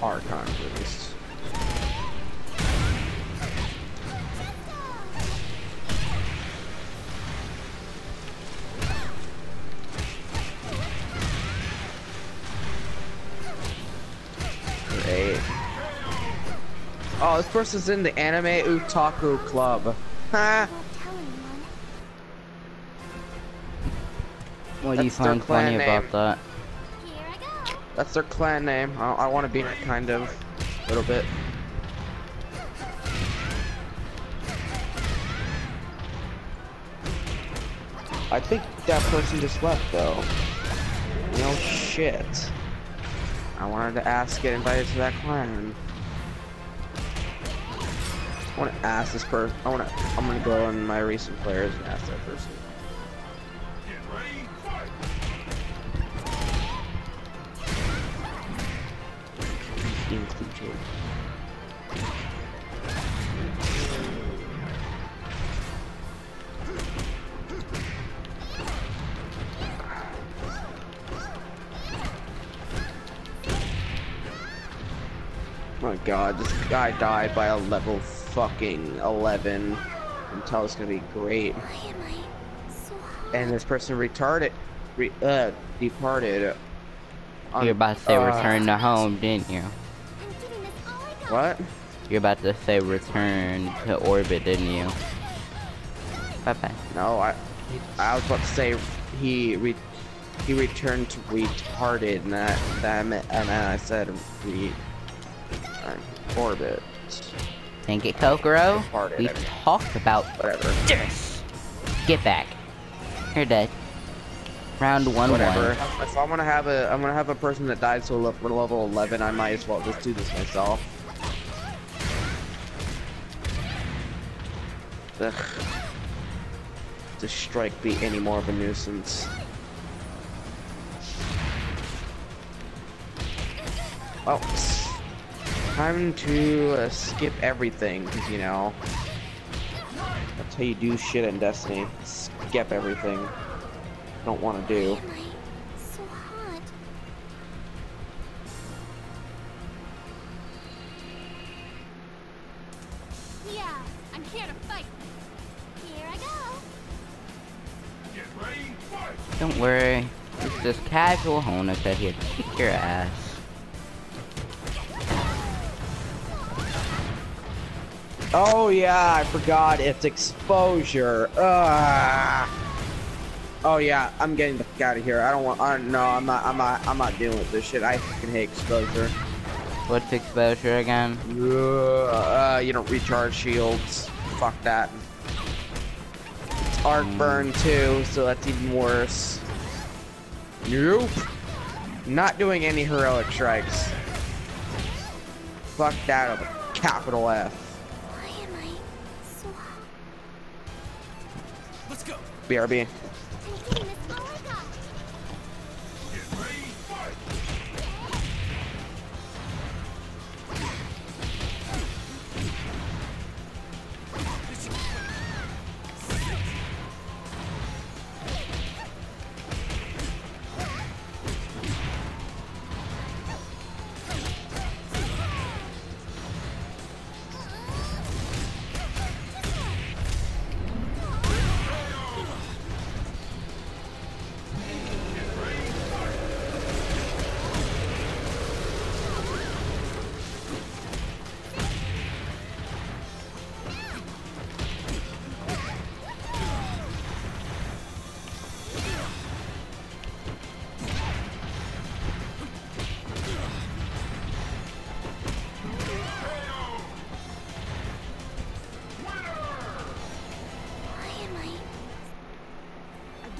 Archon boost. Great. Oh, this person's in the anime Otaku Club. Ha! What do you find funny about that? That's their clan name. I, I want to be in it, kind of. A little bit. I think that person just left, though. No shit. I wanted to ask get invited to that clan. I want to ask this person. I want to. I'm gonna go in my recent players and ask that person. My god, this guy died by a level fucking 11. Until it's gonna be great. Why am I so? And this person retarded, re, uh, departed. on- You're about to say uh, return to home, didn't you? I'm giving this all I got. What? You're about to say return to orbit, didn't you? Bye bye. No, I, I was about to say he re, he returned to retarded, and that that meant, and then I said re, uh, orbit, Think it, Kokoro? Retarded, We I mean. talked about whatever, this. Get back. You're dead. Round one whatever. one. If I'm gonna have a, I'm gonna have a person that died to a level, level 11, I might as well just do this myself. Ugh. Does strike be any more of a nuisance? Well, s- time to uh, skip everything, 'cause, you know. That's how you do shit in Destiny. Skip everything. Don't want to do. Why am I so? Yeah, I'm here to fight. Here I go. Don't worry. It's just casual Honoka here to kick your ass. Oh yeah, I forgot. It's exposure. Ugh. Oh yeah, I'm getting the fuck out of here. I don't want. I don't, no, I'm not. I'm not. I'm not dealing with this shit. I fucking hate exposure. What's exposure again? Uh, you don't recharge shields. Fuck that. It's arc burn too, so that's even worse. Nope. Not doing any heroic strikes. Fuck that capital F. BRB.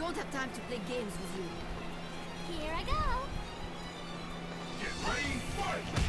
won't have time to play games with you. Here I go! Get ready, fight!